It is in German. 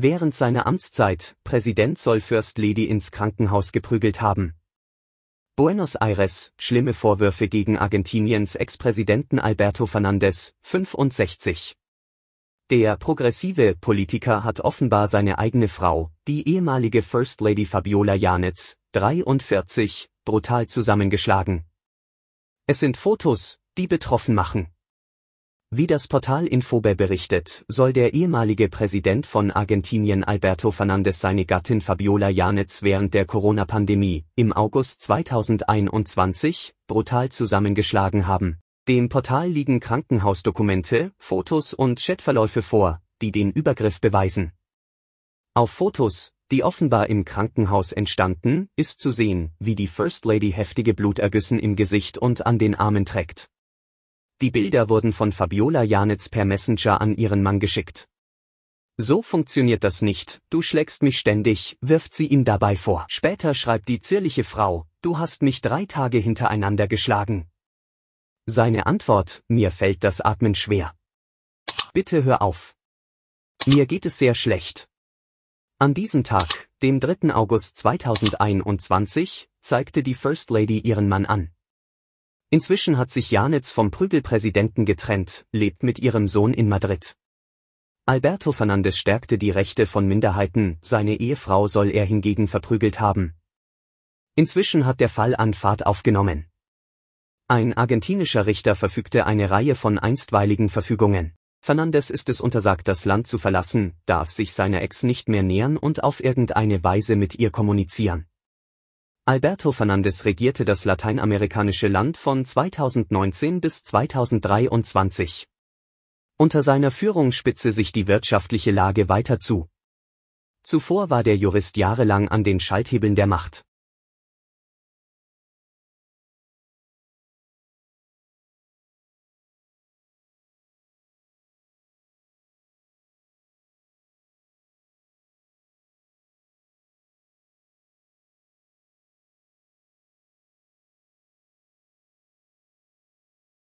Während seiner Amtszeit, Präsident soll First Lady ins Krankenhaus geprügelt haben. Buenos Aires, schlimme Vorwürfe gegen Argentiniens Ex-Präsidenten Alberto Fernandez, 65. Der progressive Politiker hat offenbar seine eigene Frau, die ehemalige First Lady Fabiola Janitz, 43, brutal zusammengeschlagen. Es sind Fotos, die betroffen machen. Wie das Portal Infobe berichtet, soll der ehemalige Präsident von Argentinien Alberto Fernandez seine Gattin Fabiola Janitz während der Corona-Pandemie im August 2021 brutal zusammengeschlagen haben. Dem Portal liegen Krankenhausdokumente, Fotos und Chatverläufe vor, die den Übergriff beweisen. Auf Fotos, die offenbar im Krankenhaus entstanden, ist zu sehen, wie die First Lady heftige Blutergüssen im Gesicht und an den Armen trägt. Die Bilder wurden von Fabiola Janitz per Messenger an ihren Mann geschickt. So funktioniert das nicht, du schlägst mich ständig, wirft sie ihm dabei vor. Später schreibt die zierliche Frau, du hast mich drei Tage hintereinander geschlagen. Seine Antwort, mir fällt das Atmen schwer. Bitte hör auf. Mir geht es sehr schlecht. An diesem Tag, dem 3. August 2021, zeigte die First Lady ihren Mann an. Inzwischen hat sich Janitz vom Prügelpräsidenten getrennt, lebt mit ihrem Sohn in Madrid. Alberto Fernandez stärkte die Rechte von Minderheiten, seine Ehefrau soll er hingegen verprügelt haben. Inzwischen hat der Fall an Fahrt aufgenommen. Ein argentinischer Richter verfügte eine Reihe von einstweiligen Verfügungen. Fernandez ist es untersagt, das Land zu verlassen, darf sich seiner Ex nicht mehr nähern und auf irgendeine Weise mit ihr kommunizieren. Alberto Fernandez regierte das lateinamerikanische Land von 2019 bis 2023. Unter seiner Führung spitze sich die wirtschaftliche Lage weiter zu. Zuvor war der Jurist jahrelang an den Schalthebeln der Macht.